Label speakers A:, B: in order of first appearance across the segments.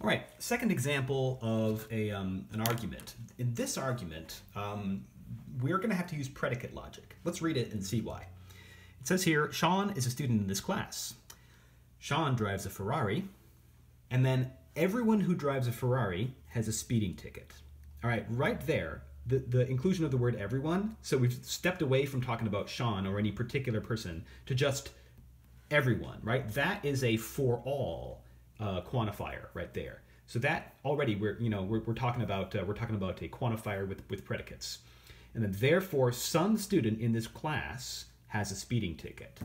A: All right, second example of a, um, an argument. In this argument, um, we're going to have to use predicate logic. Let's read it and see why. It says here, Sean is a student in this class. Sean drives a Ferrari, and then everyone who drives a Ferrari has a speeding ticket. All right, right there, the, the inclusion of the word everyone, so we've stepped away from talking about Sean or any particular person to just everyone, right? That is a for all uh, quantifier right there. So that already we're you know we're, we're talking about uh, we're talking about a quantifier with with predicates, and then therefore some student in this class has a speeding ticket.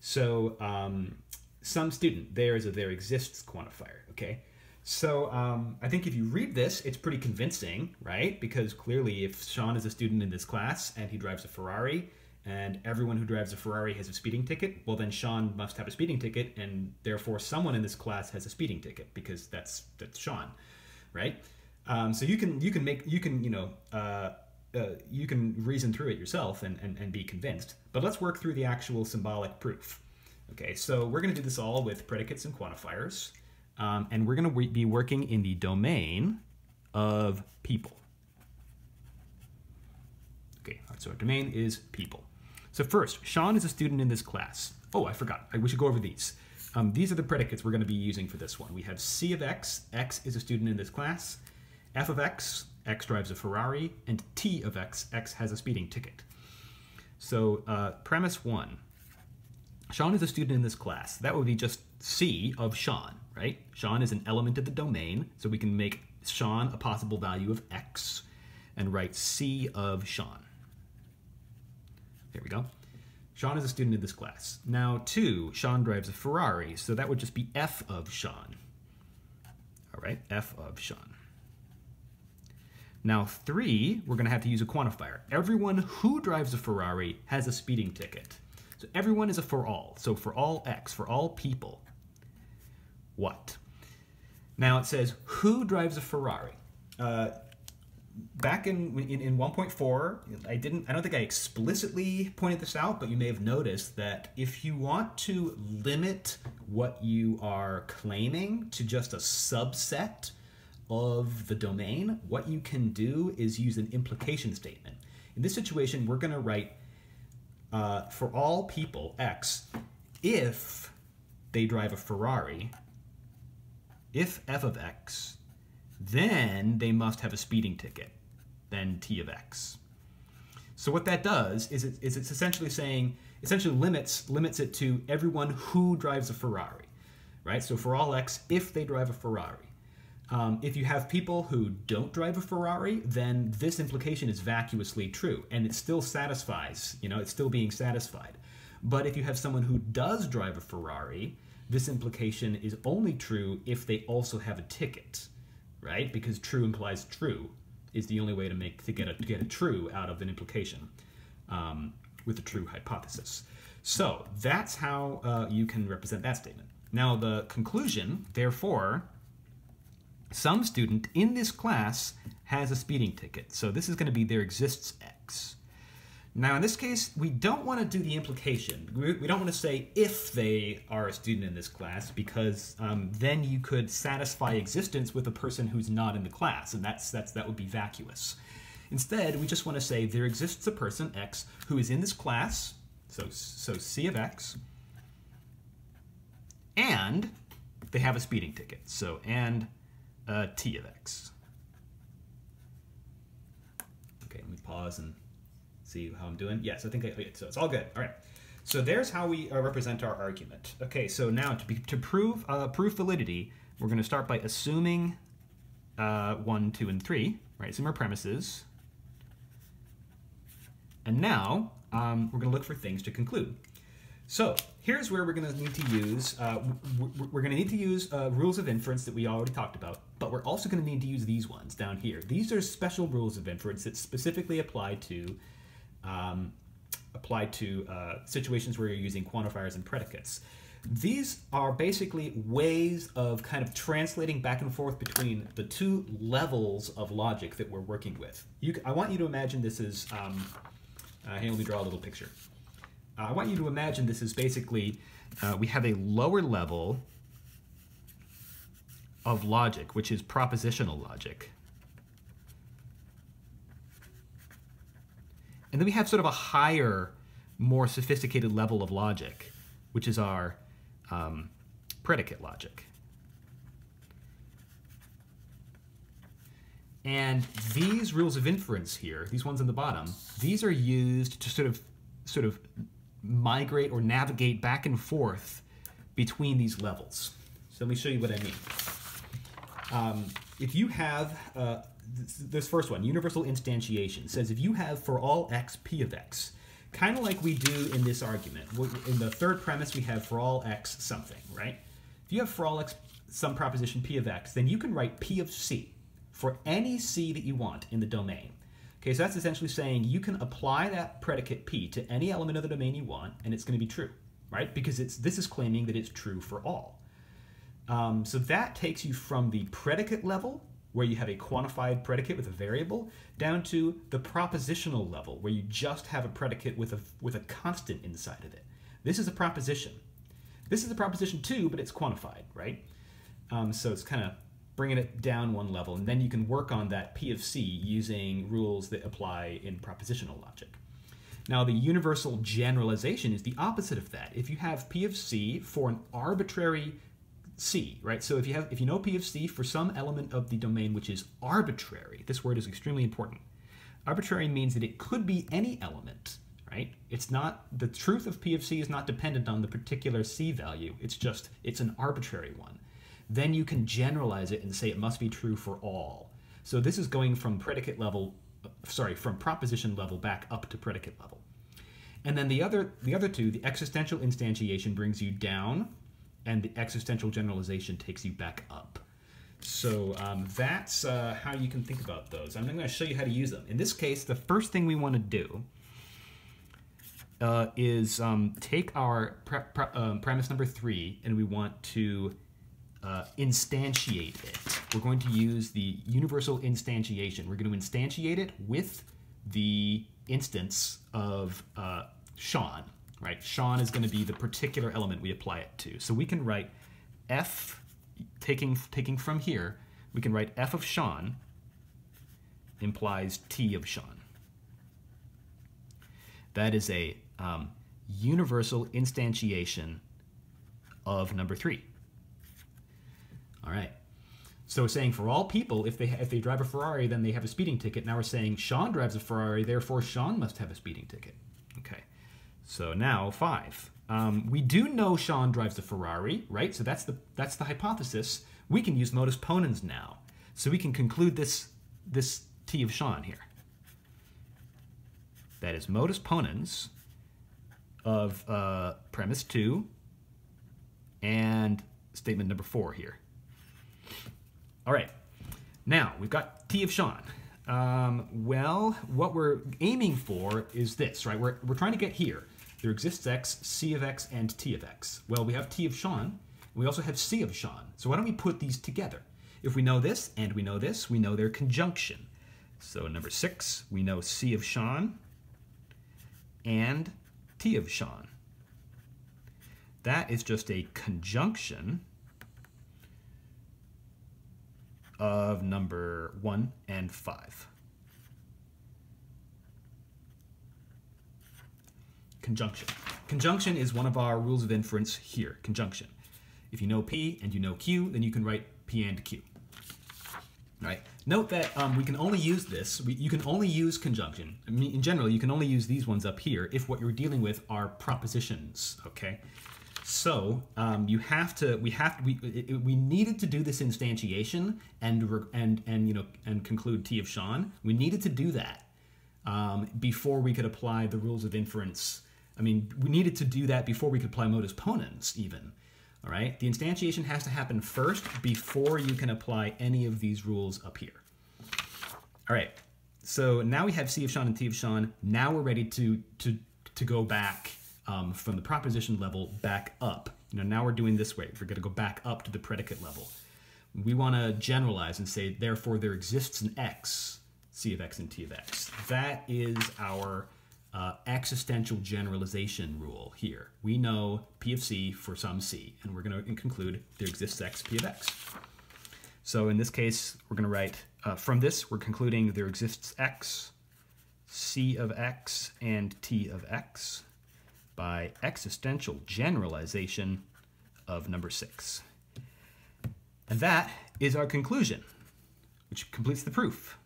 A: So um, some student there is a there exists quantifier. Okay. So um, I think if you read this, it's pretty convincing, right? Because clearly, if Sean is a student in this class and he drives a Ferrari, and everyone who drives a Ferrari has a speeding ticket, well then Sean must have a speeding ticket, and therefore someone in this class has a speeding ticket because that's that's Sean, right? Um, so you can you can make you can you know uh, uh, you can reason through it yourself and, and and be convinced. But let's work through the actual symbolic proof. Okay, so we're going to do this all with predicates and quantifiers, um, and we're going to be working in the domain of people. Okay, so our domain is people. So first, Sean is a student in this class. Oh, I forgot. We should go over these. Um, these are the predicates we're going to be using for this one. We have C of x, x is a student in this class. F of x, x drives a Ferrari. And T of x, x has a speeding ticket. So uh, premise one, Sean is a student in this class. That would be just C of Sean, right? Sean is an element of the domain, so we can make Sean a possible value of x and write C of Sean. There we go. Sean is a student in this class. Now, two, Sean drives a Ferrari, so that would just be F of Sean. All right, F of Sean. Now, three, we're going to have to use a quantifier. Everyone who drives a Ferrari has a speeding ticket. So everyone is a for all. So for all X, for all people, what? Now it says, who drives a Ferrari? Uh, back in, in, in 1.4, I didn't, I don't think I explicitly pointed this out, but you may have noticed that if you want to limit what you are claiming to just a subset of the domain, what you can do is use an implication statement. In this situation, we're going to write uh, for all people, X, if they drive a Ferrari, if f of x then they must have a speeding ticket, then t of x. So what that does is, it, is it's essentially saying, essentially limits, limits it to everyone who drives a Ferrari, right? So for all x, if they drive a Ferrari. Um, if you have people who don't drive a Ferrari, then this implication is vacuously true, and it still satisfies, you know, it's still being satisfied. But if you have someone who does drive a Ferrari, this implication is only true if they also have a ticket right? Because true implies true is the only way to make to get a to get a true out of an implication um, with a true hypothesis. So that's how uh, you can represent that statement. Now the conclusion, therefore, some student in this class has a speeding ticket. So this is going to be there exists X. Now, in this case, we don't want to do the implication. We, don't want to say if they are a student in this class, because um, then you could satisfy existence with a person who's not in the class, and that's, that's, that would be vacuous. Instead, we just want to say there exists a person, x, who is in this class, so, so c of x, and they have a speeding ticket, so and uh, t of x. Okay, let me pause and see how I'm doing. Yes, I think I, so. It's all good. All right. So there's how we uh, represent our argument. Okay, so now to, be, to prove uh, proof validity, we're going to start by assuming uh, 1, 2, and 3, right? Assume our premises. And now um, we're going to look for things to conclude. So here's where we're going to need to use, uh, we're going to need to use uh, rules of inference that we already talked about, but we're also going to need to use these ones down here. These are special rules of inference that specifically apply to um, applied to uh, situations where you're using quantifiers and predicates. These are basically ways of kind of translating back and forth between the two levels of logic that we're working with. You, I want you to imagine this is, um, uh, let me draw a little picture. Uh, I want you to imagine this is basically, uh, we have a lower level of logic, which is propositional logic. And then we have sort of a higher, more sophisticated level of logic, which is our um, predicate logic. And these rules of inference here, these ones on the bottom, these are used to sort of sort of migrate or navigate back and forth between these levels. So let me show you what I mean. Um, if you have uh, this, first one, universal instantiation, says if you have for all x p of x, kind of like we do in this argument. In the third premise, we have for all x something, right? If you have for all x some proposition p of x, then you can write p of c for any c that you want in the domain. Okay, so that's essentially saying you can apply that predicate p to any element of the domain you want, and it's going to be true, right? Because it's this is claiming that it's true for all. Um, so that takes you from the predicate level, where you have a quantified predicate with a variable, down to the propositional level, where you just have a predicate with a with a constant inside of it. This is a proposition. This is a proposition too, but it's quantified, right? Um, so it's kind of bringing it down one level, and then you can work on that P of C using rules that apply in propositional logic. Now, the universal generalization is the opposite of that. If you have P of C for an arbitrary C, right? So if you have if you know P of C for some element of the domain which is arbitrary, this word is extremely important. Arbitrary means that it could be any element, right? It's not the truth of P of C is not dependent on the particular C value. It's just it's an arbitrary one then you can generalize it and say it must be true for all. So this is going from predicate level, sorry, from proposition level back up to predicate level. And then the other, the other two, the existential instantiation brings you down, and the existential generalization takes you back up. So um, that's uh, how you can think about those. I'm going to show you how to use them. In this case, the first thing we want to do uh, is um, take our pre pre um, premise number three, and we want to uh, instantiate it. We're going to use the universal instantiation. We're going to instantiate it with the instance of uh, Sean, right? Sean is going to be the particular element we apply it to. So we can write f, taking, taking from here, we can write f of Sean implies t of Sean. That is a um, universal instantiation of number three. All right. So we're saying for all people, if they if they drive a Ferrari, then they have a speeding ticket. Now we're saying Sean drives a Ferrari, therefore Sean must have a speeding ticket. Okay. So now five. Um, we do know Sean drives a Ferrari, right? So that's the that's the hypothesis. We can use modus ponens now, so we can conclude this this T of Sean here. That is modus ponens of uh, premise two and statement number four here. All right, now we've got T of Sean. Um, well, what we're aiming for is this, right? We're, we're trying to get here. There exists x, c of x, and t of x. Well, we have t of Sean, we also have c of Sean. So why don't we put these together? If we know this and we know this, we know their conjunction. So number six, we know c of Sean and t of Sean. That is just a conjunction of number 1 and 5. Conjunction. Conjunction is one of our rules of inference here, conjunction. If you know P and you know Q, then you can write P and Q. Right. Note that um, we can only use this, we, you can only use conjunction. I mean, in general, you can only use these ones up here if what you're dealing with are propositions, okay? So um, you have to, we have, we, it, we needed to do this instantiation and and and you know and conclude T of Sean. We needed to do that um, before we could apply the rules of inference. I mean, we needed to do that before we could apply modus ponens even. All right, the instantiation has to happen first before you can apply any of these rules up here. All right, so now we have C of Sean and T of Sean. Now we're ready to to to go back um, from the proposition level back up. You know, now we're doing this way. We're going to go back up to the predicate level. We want to generalize and say, therefore, there exists an x, c of x and t of x. That is our uh, existential generalization rule here. We know p of c for some c, and we're going to conclude there exists x, p of x. So in this case, we're going to write, uh, from this, we're concluding there exists x, c of x, and t of x by existential generalization of number six. And that is our conclusion, which completes the proof.